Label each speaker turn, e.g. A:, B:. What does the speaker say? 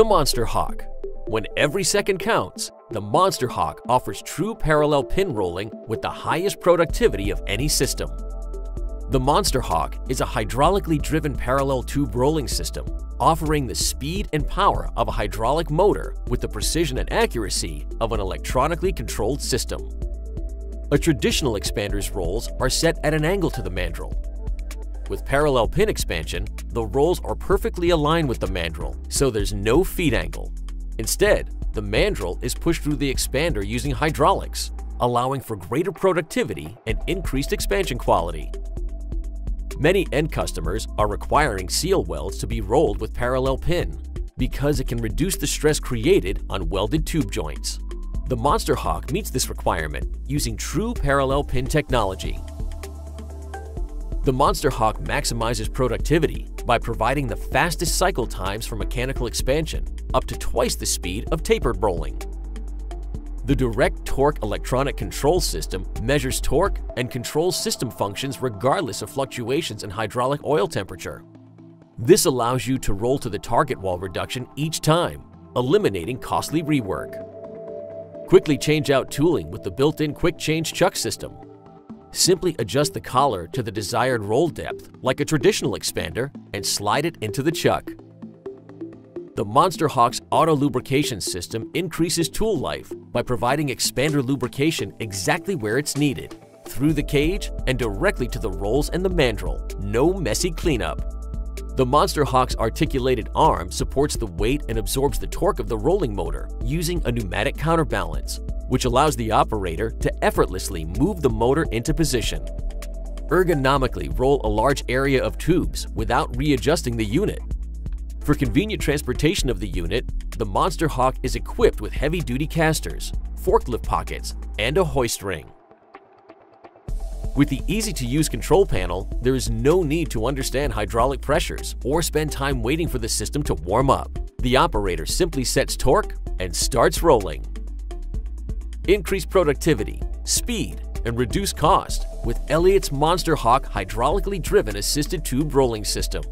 A: The Monster Hawk. When every second counts, the Monster Hawk offers true parallel pin rolling with the highest productivity of any system. The Monster Hawk is a hydraulically driven parallel tube rolling system, offering the speed and power of a hydraulic motor with the precision and accuracy of an electronically controlled system. A traditional expander's rolls are set at an angle to the mandrel. With parallel pin expansion, the rolls are perfectly aligned with the mandrel, so there's no feed angle. Instead, the mandrel is pushed through the expander using hydraulics, allowing for greater productivity and increased expansion quality. Many end customers are requiring seal welds to be rolled with parallel pin because it can reduce the stress created on welded tube joints. The Monster Hawk meets this requirement using true parallel pin technology. The Monster Hawk maximizes productivity by providing the fastest cycle times for mechanical expansion, up to twice the speed of tapered rolling. The Direct Torque Electronic Control System measures torque and controls system functions regardless of fluctuations in hydraulic oil temperature. This allows you to roll to the target wall reduction each time, eliminating costly rework. Quickly change out tooling with the built-in Quick Change Chuck system. Simply adjust the collar to the desired roll depth like a traditional expander and slide it into the chuck. The Monster Hawk's auto lubrication system increases tool life by providing expander lubrication exactly where it's needed, through the cage and directly to the rolls and the mandrel, no messy cleanup. The Monster Hawk's articulated arm supports the weight and absorbs the torque of the rolling motor using a pneumatic counterbalance, which allows the operator to effortlessly move the motor into position. Ergonomically roll a large area of tubes without readjusting the unit. For convenient transportation of the unit, the Monster Hawk is equipped with heavy-duty casters, forklift pockets, and a hoist ring. With the easy-to-use control panel, there is no need to understand hydraulic pressures or spend time waiting for the system to warm up. The operator simply sets torque and starts rolling. Increase productivity, speed, and reduce cost with Elliott's Monster Hawk hydraulically driven assisted tube rolling system.